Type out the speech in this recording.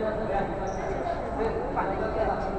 这就是无。